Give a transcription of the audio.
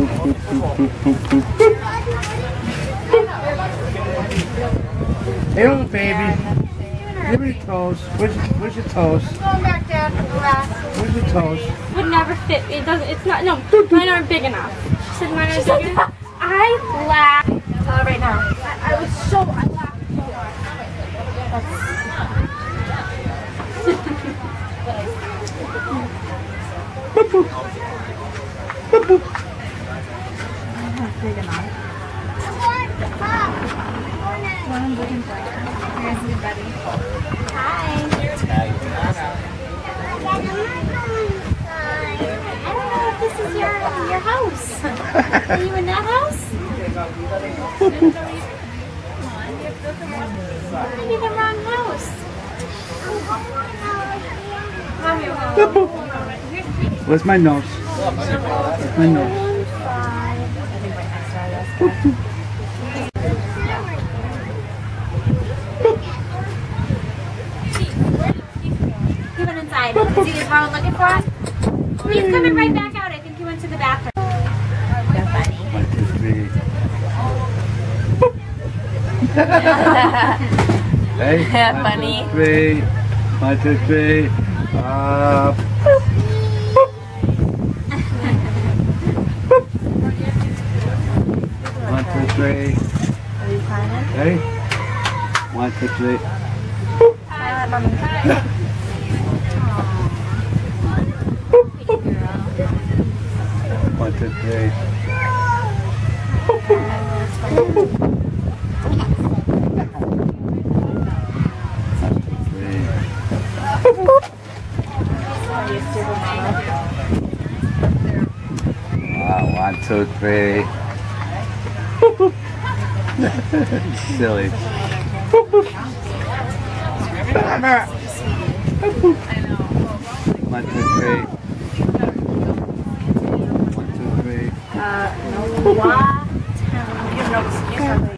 Hey, little baby. Give me your toes. Where's, where's your toes? Going back down to the last. Where's your toes? would never fit. It doesn't. It's not. No, mine aren't big enough. She said mine are big enough. I laughed. Her right now. I, I was so, I laughed so hard. I don't know if this is your your house. Are you in that house? Maybe the wrong house. Where's my nose? Where's my nose? He went inside. Is he looking for us? He's coming right back out. I think he went to the bathroom. You're funny. One, two, three. hey, funny. three. One, two, three. Uh, one, two, three. Are you climbing? Hey. One, two, three. One, two, three. One, two, three. Wow, one, two, three. Silly. uh, no, what? You have no excuse.